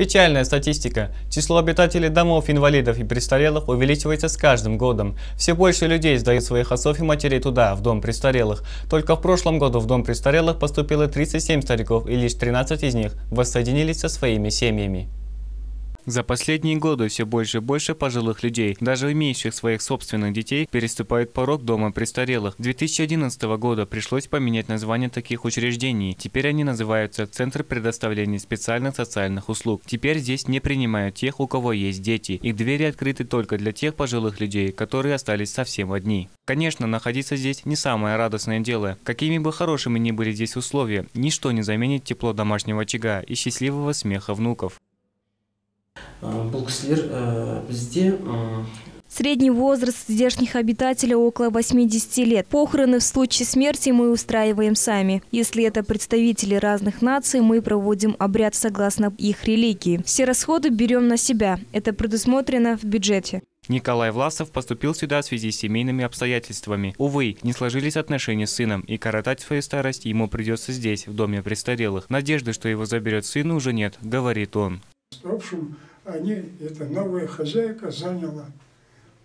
Печальная статистика. Число обитателей домов инвалидов и престарелых увеличивается с каждым годом. Все больше людей сдают своих отцов и матерей туда, в дом престарелых. Только в прошлом году в дом престарелых поступило 37 стариков, и лишь 13 из них воссоединились со своими семьями. За последние годы все больше и больше пожилых людей, даже имеющих своих собственных детей, переступают порог дома престарелых. 2011 года пришлось поменять название таких учреждений. Теперь они называются Центр предоставления специальных социальных услуг. Теперь здесь не принимают тех, у кого есть дети. Их двери открыты только для тех пожилых людей, которые остались совсем одни. Конечно, находиться здесь не самое радостное дело. Какими бы хорошими ни были здесь условия, ничто не заменит тепло домашнего очага и счастливого смеха внуков бұл кісілер ә, бізде м, Средний возраст здешних обитателей около 80 лет. Похороны в случае смерти мы устраиваем сами. Если это представители разных наций, мы проводим обряд согласно их религии. Все расходы берем на себя. Это предусмотрено в бюджете. Николай Власов поступил сюда в связи с семейными обстоятельствами. Увы, не сложились отношения с сыном, и коротать свою старость ему придется здесь, в доме престарелых. Надежды, что его заберет сын, уже нет, говорит он. В общем, они, эта новая хозяйка заняла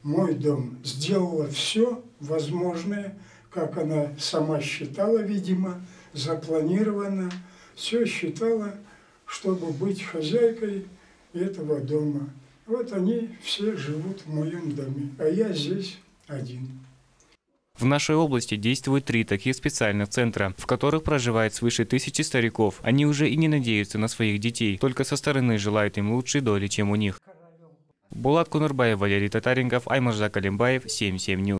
мой дом, сделала все возможное, как она сама считала, видимо, запланировано, все считала, чтобы быть хозяйкой этого дома. Вот они все живут в моем доме, а я здесь один. В нашей области действуют три таких специальных центра, в которых проживает свыше тысячи стариков. Они уже и не надеются на своих детей, только со стороны желают им лучшей доли, чем у них. Булат Кунурбаев, Валерий Татаренков, Аймаржа Калимбаев, 77 Ньюс.